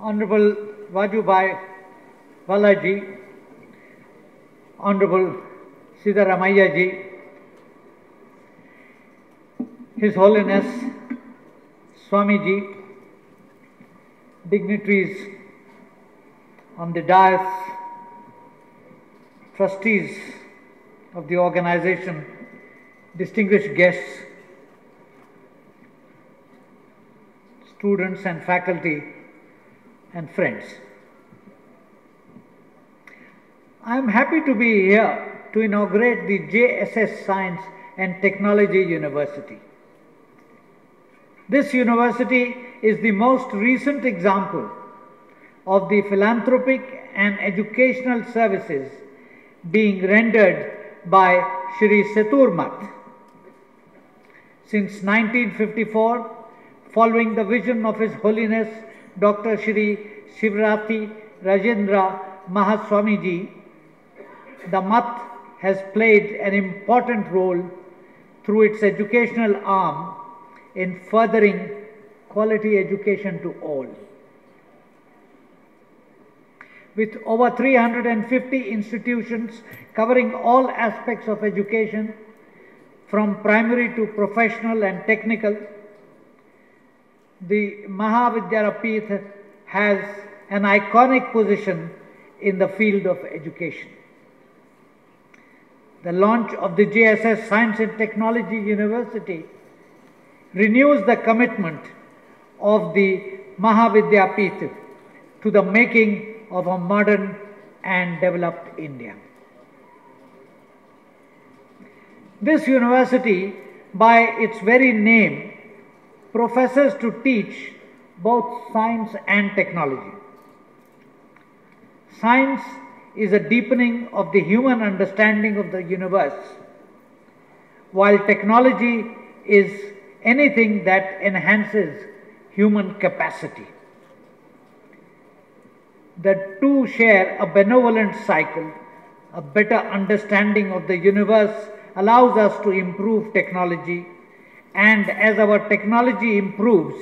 Honorable Vajubhai Valaji, Honorable Siddaramaiah ji, His Holiness Swamiji, dignitaries on the dais, trustees of the organization, distinguished guests, students and faculty, and friends. I am happy to be here to inaugurate the JSS Science and Technology University. This university is the most recent example of the philanthropic and educational services being rendered by Shri Suttur Math. Since 1954, following the vision of His Holiness Dr. Shri Shivarathri Rajendra Mahaswamiji, the Math has played an important role through its educational arm in furthering quality education to all. With over 350 institutions covering all aspects of education, from primary to professional and technical, the Mahavidyapith has an iconic position in the field of education. The launch of the JSS Science and Technology University renews the commitment of the Mahavidyapith to the making of a modern and developed India. This university, by its very name, professes to teach both science and technology. Science is a deepening of the human understanding of the universe, while technology is anything that enhances human capacity. The two share a benevolent cycle. A better understanding of the universe allows us to improve technology, and as our technology improves,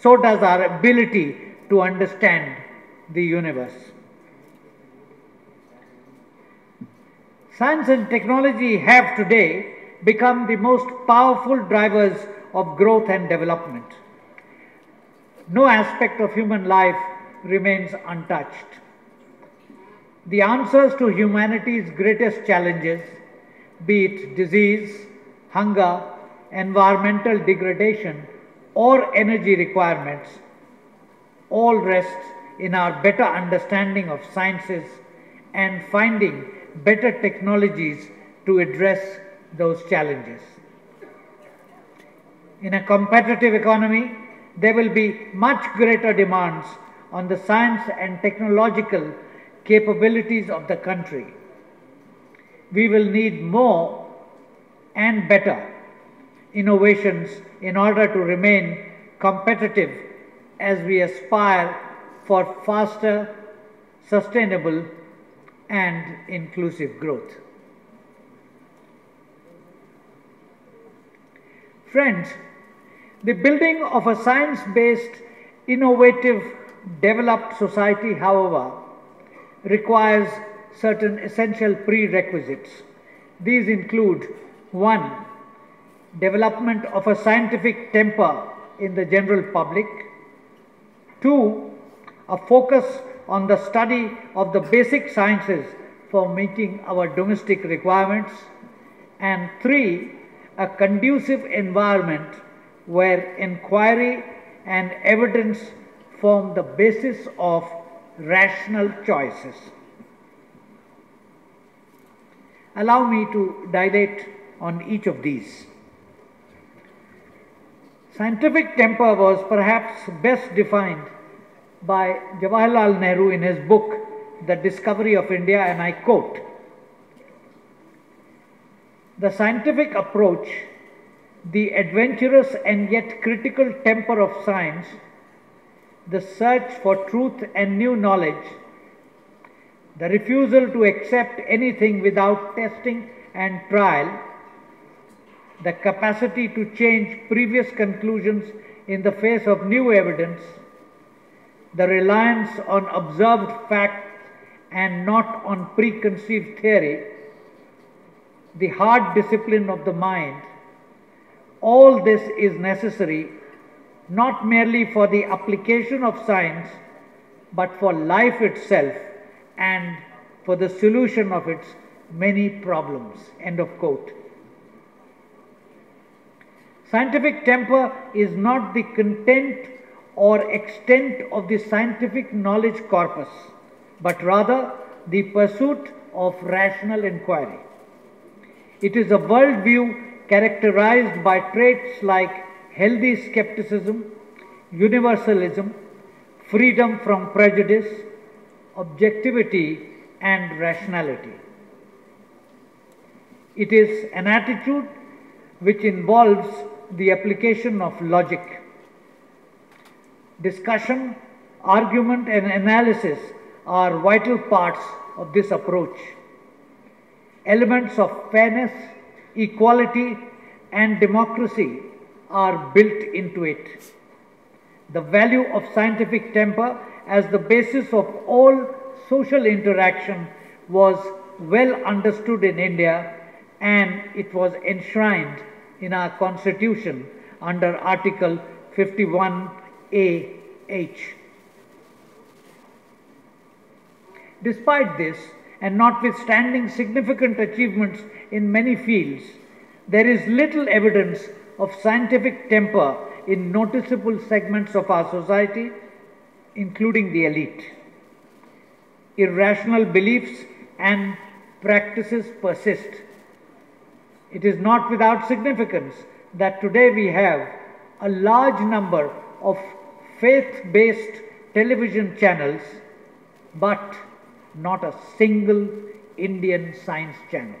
so does our ability to understand the universe. Science and technology have today become the most powerful drivers of growth and development. No aspect of human life remains untouched. The answers to humanity's greatest challenges, be it disease, hunger, environmental degradation, or energy requirements, all rests in our better understanding of sciences and finding better technologies to address those challenges. In a competitive economy, there will be much greater demands on the science and technological capabilities of the country. We will need more and better innovations in order to remain competitive as we aspire for faster, sustainable, and inclusive growth. Friends, the building of a science based, innovative, developed society, however, requires certain essential prerequisites. These include 1. Development of a scientific temper in the general public, 2. A focus on the study of the basic sciences for meeting our domestic requirements, and 3. A conducive environment where inquiry and evidence form the basis of rational choices. Allow me to dilate on each of these. Scientific temper was perhaps best defined by Jawaharlal Nehru in his book, The Discovery of India, and I quote The scientific approach, the adventurous and yet critical temper of science, the search for truth and new knowledge, the refusal to accept anything without testing and trial, the capacity to change previous conclusions in the face of new evidence, the reliance on observed facts and not on preconceived theory, the hard discipline of the mind, all this is necessary not merely for the application of science, but for life itself and for the solution of its many problems. End of quote. Scientific temper is not the content or extent of the scientific knowledge corpus, but rather the pursuit of rational inquiry. It is a worldview characterized by traits like healthy skepticism, universalism, freedom from prejudice, objectivity, and rationality. It is an attitude which involves the application of logic. Discussion, argument, and analysis are vital parts of this approach. Elements of fairness, equality, and democracy are built into it. The value of scientific temper as the basis of all social interaction was well understood in India and it was enshrined in our constitution under Article 51AH. Despite this, and notwithstanding significant achievements in many fields, there is little evidence of scientific temper in noticeable segments of our society, including the elite. Irrational beliefs and practices persist it is not without significance that today we have a large number of faith based television channels, but not a single Indian science channel.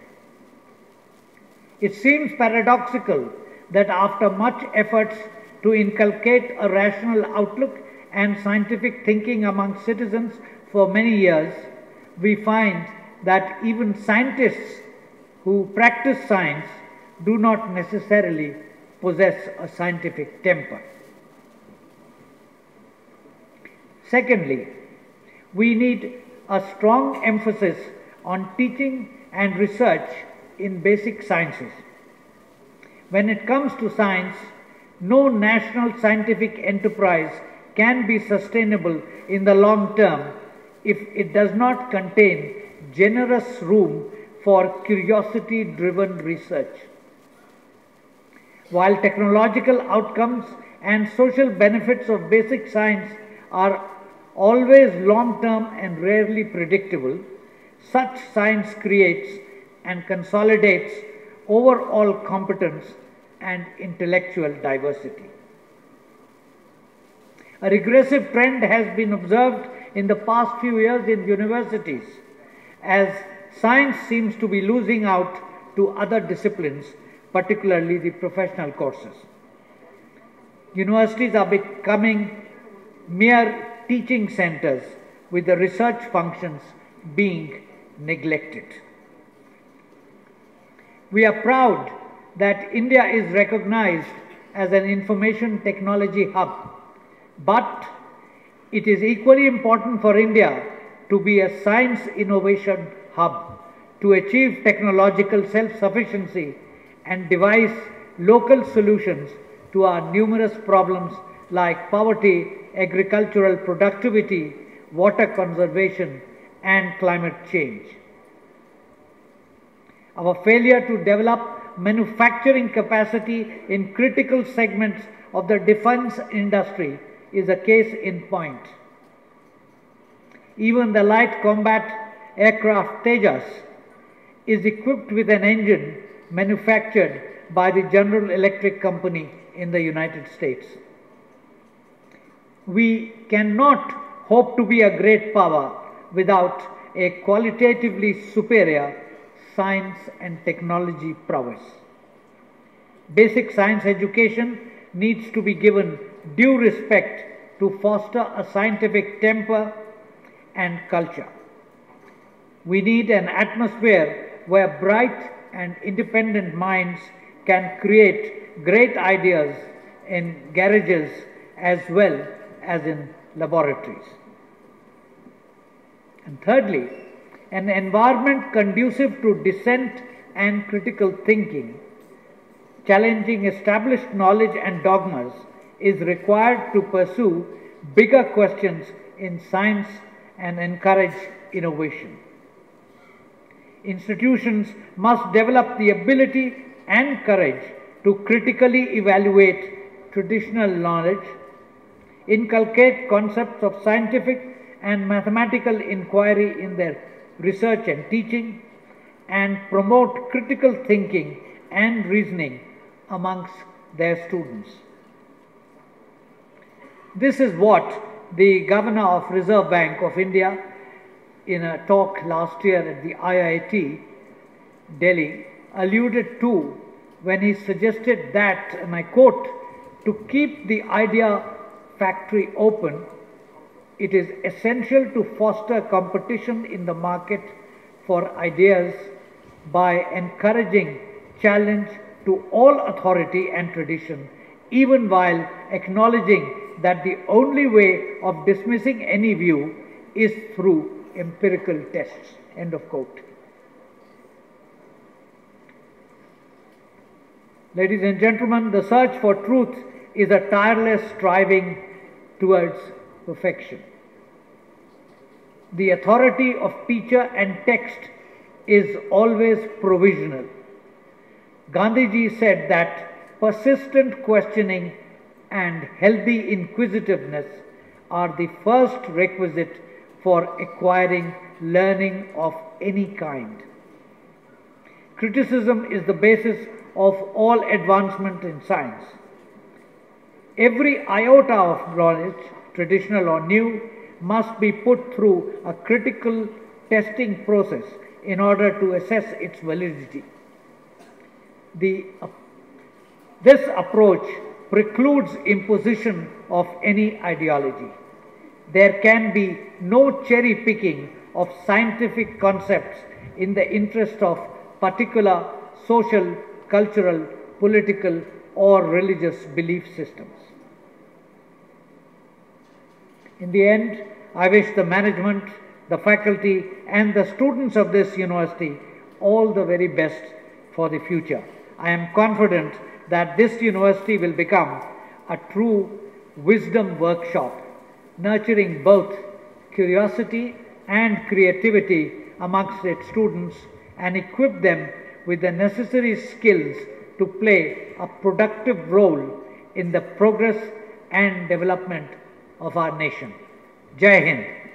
It seems paradoxical that after much efforts to inculcate a rational outlook and scientific thinking among citizens for many years, we find that even scientists who practice science do not necessarily possess a scientific temper. Secondly, we need a strong emphasis on teaching and research in basic sciences. When it comes to science, no national scientific enterprise can be sustainable in the long term if it does not contain generous room for curiosity driven research. While technological outcomes and social benefits of basic science are always long term and rarely predictable, such science creates and consolidates overall competence and intellectual diversity. A regressive trend has been observed in the past few years in universities as science seems to be losing out to other disciplines, particularly the professional courses. Universities are becoming mere teaching centers with the research functions being neglected. We are proud that India is recognized as an information technology hub, but it is equally important for India to be a science innovation hub to achieve technological self-sufficiency and devise local solutions to our numerous problems like poverty, agricultural productivity, water conservation and climate change. Our failure to develop manufacturing capacity in critical segments of the defense industry is a case in point. Even the light combat aircraft Tejas is equipped with an engine manufactured by the General Electric Company in the United States. We cannot hope to be a great power without a qualitatively superior science and technology prowess. Basic science education needs to be given due respect to foster a scientific temper and culture. We need an atmosphere where bright and independent minds can create great ideas in garages as well as in laboratories. And thirdly, an environment conducive to dissent and critical thinking, challenging established knowledge and dogmas, is required to pursue bigger questions in science and encourage innovation. Institutions must develop the ability and courage to critically evaluate traditional knowledge, inculcate concepts of scientific and mathematical inquiry in their research and teaching, and promote critical thinking and reasoning amongst their students. This is what the governor of Reserve Bank of India in a talk last year at the IIT Delhi alluded to when he suggested that, and I quote, to keep the idea factory open, it is essential to foster competition in the market for ideas by encouraging challenge to all authority and tradition, even while acknowledging that the only way of dismissing any view is through empirical tests. End of quote. Ladies and gentlemen, the search for truth is a tireless striving towards perfection. The authority of teacher and text is always provisional. Gandhiji said that persistent questioning and healthy inquisitiveness are the first requisite for acquiring learning of any kind. Criticism is the basis of all advancement in science. Every iota of knowledge, traditional or new, must be put through a critical testing process in order to assess its validity. The, uh, this approach precludes imposition of any ideology. There can be no cherry picking of scientific concepts in the interest of particular social, cultural, political, or religious belief systems. In the end, I wish the management, the faculty, and the students of this university all the very best for the future. I am confident that this university will become a true wisdom workshop, nurturing both curiosity and creativity amongst its students and equip them with the necessary skills to play a productive role in the progress and development of our nation. Jai Hind.